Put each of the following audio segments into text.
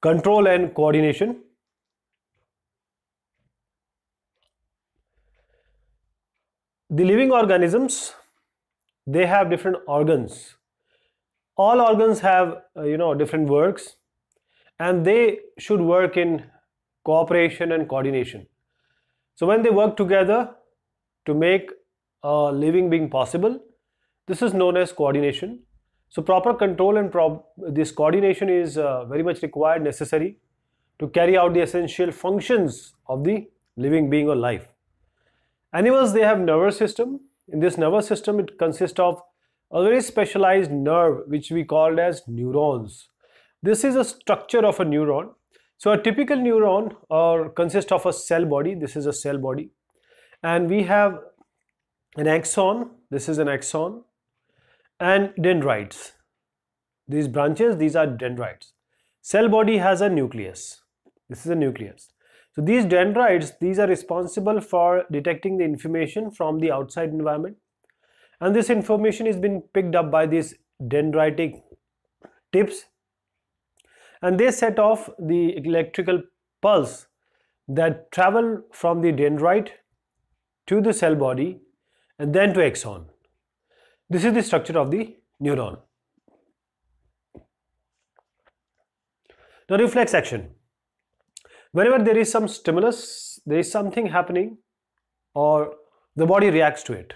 control and coordination. The living organisms, they have different organs. All organs have, uh, you know, different works and they should work in cooperation and coordination. So when they work together to make a living being possible, this is known as coordination. So proper control and this coordination is uh, very much required, necessary to carry out the essential functions of the living being or life. Animals, they have nervous system. In this nervous system, it consists of a very specialized nerve which we called as neurons. This is a structure of a neuron. So a typical neuron or consists of a cell body. This is a cell body. And we have an axon. This is an axon and dendrites. These branches, these are dendrites. Cell body has a nucleus. This is a nucleus. So these dendrites, these are responsible for detecting the information from the outside environment. And this information is being picked up by these dendritic tips. And they set off the electrical pulse that travel from the dendrite to the cell body and then to axon. This is the structure of the neuron. Now reflex action. Whenever there is some stimulus, there is something happening or the body reacts to it.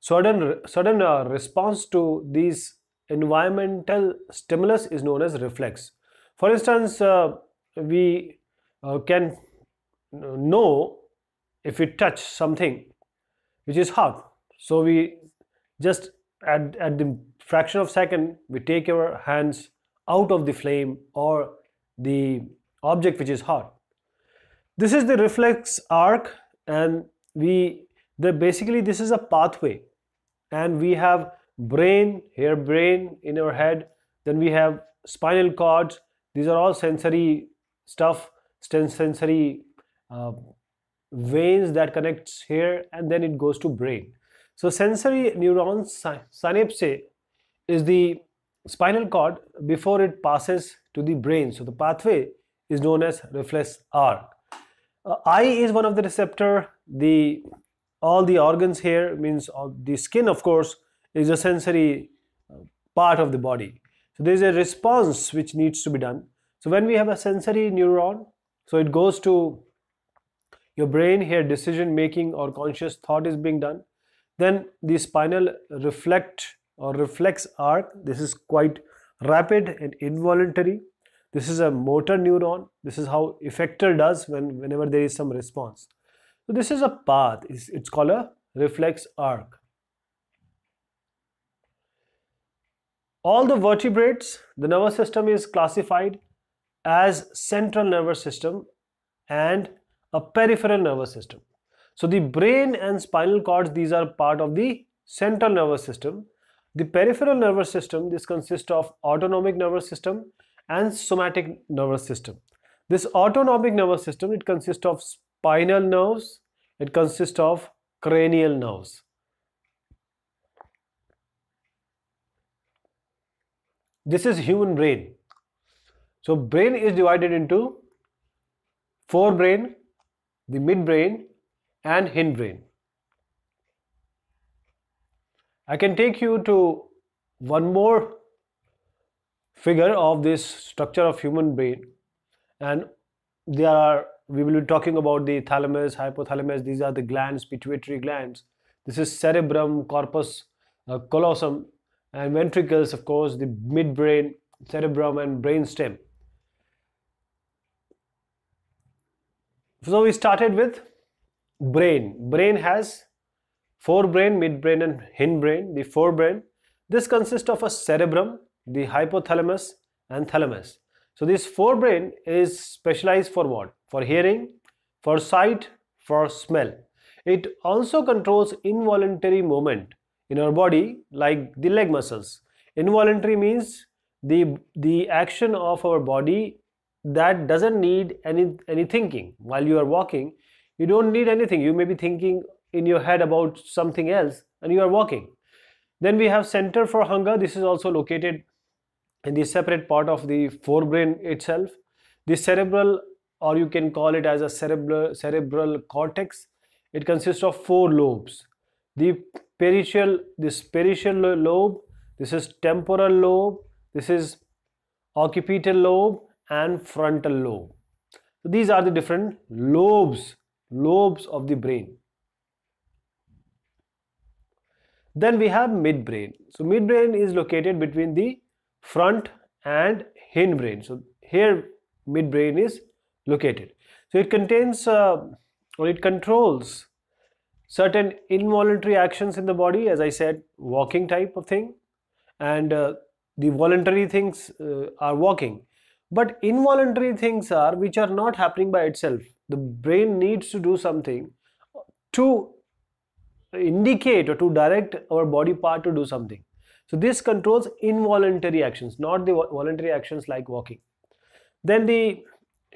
Sudden, sudden uh, response to these environmental stimulus is known as reflex. For instance, uh, we uh, can know if we touch something which is hot. So we just at, at the fraction of second we take our hands out of the flame or the object which is hot. This is the reflex arc and we the basically this is a pathway. And we have brain here brain in our head then we have spinal cords. These are all sensory stuff sensory uh, veins that connects here and then it goes to brain so sensory neurons synapse is the spinal cord before it passes to the brain. So the pathway is known as reflex arc. Uh, eye is one of the receptor. The all the organs here means all, the skin of course is a sensory uh, part of the body. So there is a response which needs to be done. So when we have a sensory neuron, so it goes to your brain here decision making or conscious thought is being done then the spinal reflect or reflex arc this is quite rapid and involuntary. This is a motor neuron. This is how effector does when whenever there is some response. So this is a path. It's, it's called a reflex arc. All the vertebrates the nervous system is classified as central nervous system and a peripheral nervous system so the brain and spinal cords, these are part of the central nervous system. The peripheral nervous system, this consists of autonomic nervous system and somatic nervous system. This autonomic nervous system, it consists of spinal nerves, it consists of cranial nerves. This is human brain. So brain is divided into forebrain, the midbrain, and hindbrain. I can take you to one more figure of this structure of human brain. And there are we will be talking about the thalamus hypothalamus. These are the glands pituitary glands. This is cerebrum corpus uh, callosum and ventricles of course the midbrain cerebrum and brainstem so we started with brain. Brain has forebrain midbrain and hindbrain the forebrain this consists of a cerebrum the hypothalamus and thalamus. So this forebrain is specialized for what? For hearing for sight for smell. It also controls involuntary movement in our body like the leg muscles. Involuntary means the the action of our body that doesn't need any any thinking. While you are walking you don't need anything. You may be thinking in your head about something else and you are walking. Then we have center for hunger. This is also located in the separate part of the forebrain itself. the cerebral or you can call it as a cerebral cerebral cortex it consists of four lobes the parietal this parietal lobe this is temporal lobe this is occipital lobe and frontal lobe so these are the different lobes lobes of the brain. Then we have midbrain. So midbrain is located between the front and hindbrain so here midbrain is located. So it contains uh, or it controls certain involuntary actions in the body as i said walking type of thing. And uh, the voluntary things uh, are walking. But involuntary things are which are not happening by itself the brain needs to do something to indicate or to direct our body part to do something. So this controls involuntary actions not the voluntary actions like walking. Then the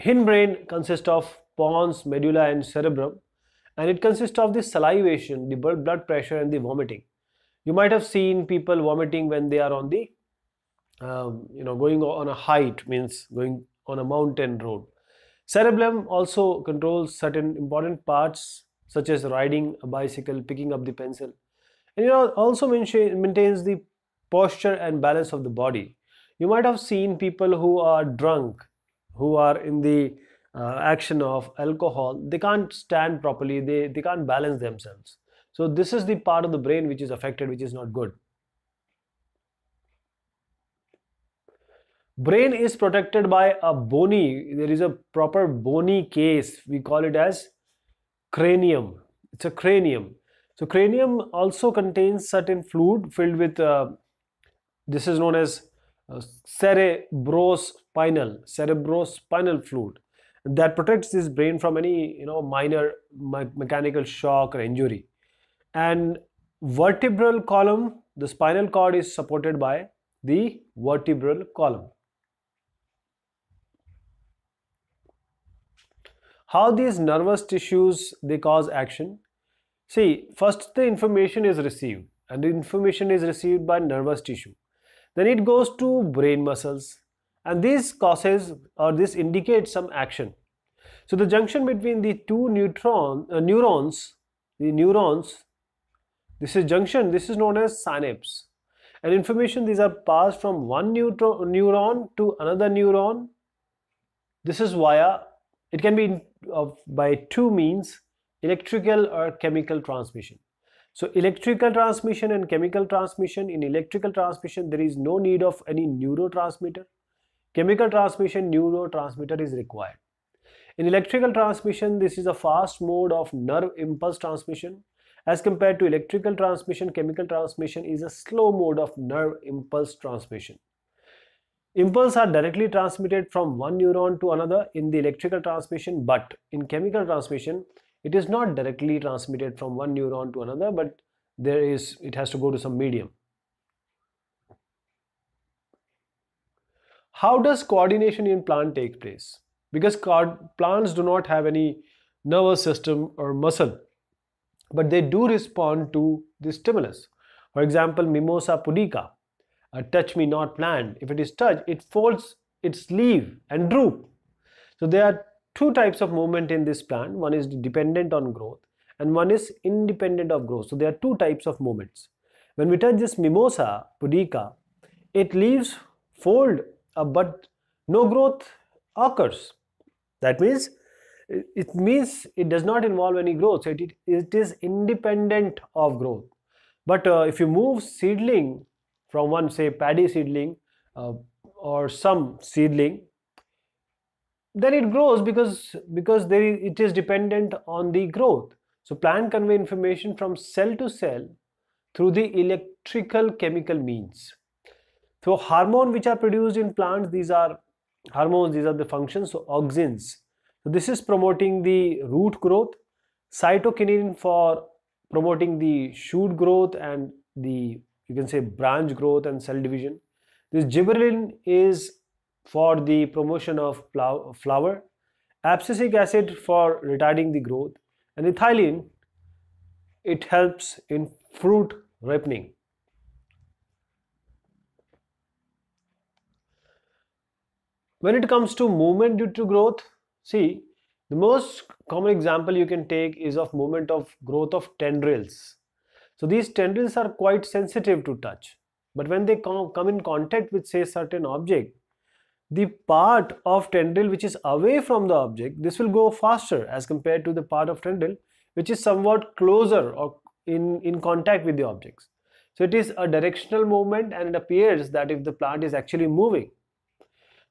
hindbrain consists of pons medulla and cerebrum and it consists of the salivation the blood pressure and the vomiting. You might have seen people vomiting when they are on the um, you know going on a height means going on a mountain road cerebellum also controls certain important parts such as riding a bicycle picking up the pencil. And you know also maintains the posture and balance of the body. You might have seen people who are drunk who are in the uh, action of alcohol. They can't stand properly. They they can't balance themselves. So this is the part of the brain which is affected which is not good brain is protected by a bony there is a proper bony case we call it as cranium. It's a cranium. So cranium also contains certain fluid filled with uh, this is known as uh, cerebrospinal cerebrospinal fluid. That protects this brain from any you know minor me mechanical shock or injury. And vertebral column the spinal cord is supported by the vertebral column how these nervous tissues they cause action? See first the information is received and the information is received by nervous tissue. Then it goes to brain muscles and this causes or this indicates some action. So the junction between the two neutron uh, neurons the neurons this is junction this is known as synapse. And information these are passed from one neuron to another neuron. This is via it can be of, by two means, electrical or chemical transmission. So electrical transmission and chemical transmission, in electrical transmission there is no need of any neurotransmitter. Chemical transmission, neurotransmitter is required. In electrical transmission, this is a fast mode of nerve impulse transmission. As compared to electrical transmission, chemical transmission is a slow mode of nerve impulse transmission. Impulse are directly transmitted from one neuron to another in the electrical transmission, but in chemical transmission, it is not directly transmitted from one neuron to another, but there is it has to go to some medium. How does coordination in plant take place? Because plants do not have any nervous system or muscle, but they do respond to the stimulus. For example, Mimosa pudica a touch me not plant, if it is touched, it folds its leaf and droop. So there are two types of movement in this plant. One is dependent on growth and one is independent of growth. So there are two types of movements. When we touch this mimosa pudica, it leaves fold uh, but no growth occurs. That means it means it does not involve any growth. So it, it is independent of growth. But uh, if you move seedling from one say paddy seedling uh, or some seedling then it grows because because there is, it is dependent on the growth. So plant convey information from cell to cell through the electrical chemical means. So hormone which are produced in plants these are hormones these are the functions. So auxins. So this is promoting the root growth. Cytokinin for promoting the shoot growth and the you can say branch growth and cell division. This gibberellin is for the promotion of flower, abscisic acid for retarding the growth, and ethylene it helps in fruit ripening. when it comes to movement due to growth see the most common example you can take is of movement of growth of tendrils so these tendrils are quite sensitive to touch. But when they come, in contact with say certain object the part of tendril which is away from the object this will go faster as compared to the part of tendril which is somewhat closer or in in contact with the objects. So it is a directional movement and it appears that if the plant is actually moving.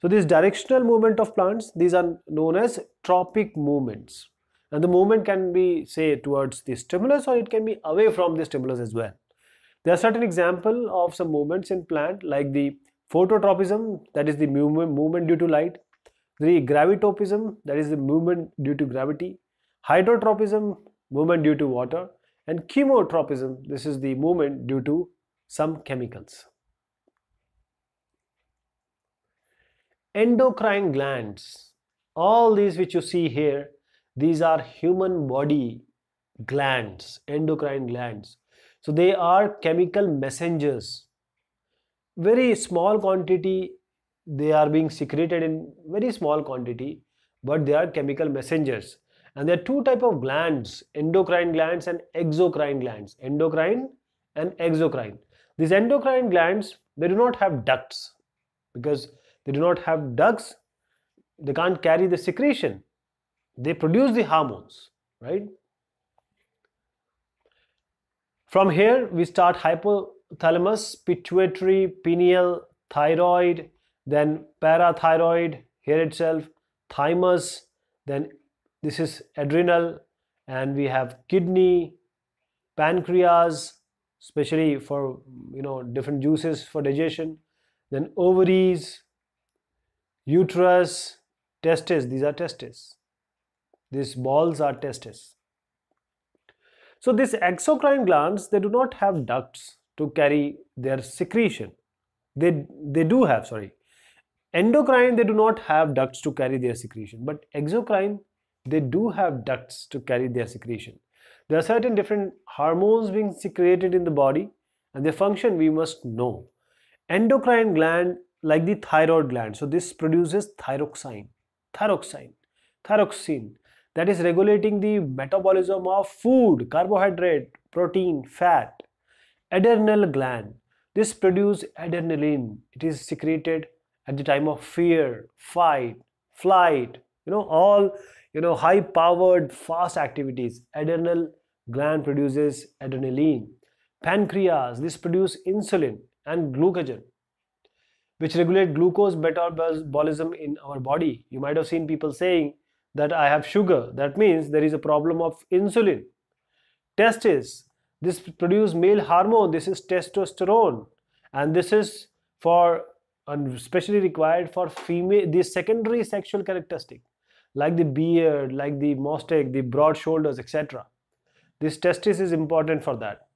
So this directional movement of plants these are known as tropic movements and the movement can be say towards the stimulus or it can be away from the stimulus as well there are certain example of some movements in plant like the Phototropism, that is the movement, movement due to light. The gravitropism, that is the movement due to gravity. Hydrotropism, movement due to water. And chemotropism, this is the movement due to some chemicals. Endocrine glands, all these which you see here, these are human body glands, endocrine glands. So they are chemical messengers. Very small quantity they are being secreted in very small quantity but they are chemical messengers. And there are two type of glands endocrine glands and exocrine glands endocrine and exocrine. These endocrine glands they do not have ducts because they do not have ducts they can't carry the secretion they produce the hormones right from here we start hypothalamus, pituitary, pineal, thyroid, then parathyroid, here itself, thymus, then this is adrenal, and we have kidney, pancreas, especially for you know different juices for digestion, then ovaries, uterus, testes, these are testes. These balls are testes. So these exocrine glands, they do not have ducts to carry their secretion. They, they do have, sorry. Endocrine, they do not have ducts to carry their secretion, but exocrine, they do have ducts to carry their secretion. There are certain different hormones being secreted in the body and their function we must know. Endocrine gland like the thyroid gland. So this produces thyroxine, thyroxine, thyroxine that is regulating the metabolism of food, carbohydrate, protein, fat adrenal gland. This produces adrenaline. It is secreted at the time of fear fight flight you know all you know high powered fast activities. Adrenal gland produces adrenaline. Pancreas this produces insulin and glucagon which regulate glucose metabolism in our body. You might have seen people saying that i have sugar. That means there is a problem of insulin. Testes this produce male hormone this is testosterone. And this is for and especially required for female the secondary sexual characteristic like the beard like the mustache the broad shoulders etc this testis is important for that.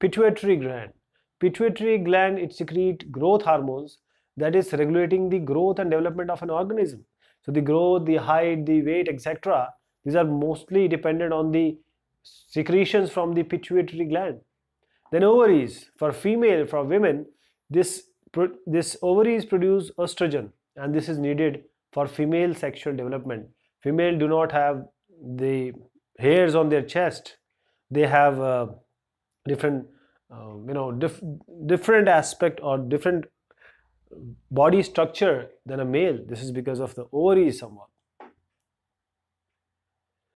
Pituitary gland. Pituitary gland it secrete growth hormones that is regulating the growth and development of an organism so the growth the height the weight etc these are mostly dependent on the secretions from the pituitary gland. Then ovaries for female, for women, this this ovaries produce estrogen and this is needed for female sexual development. Female do not have the hairs on their chest. They have uh, different, uh, you know, dif different aspect or different body structure than a male. This is because of the ovaries somewhat.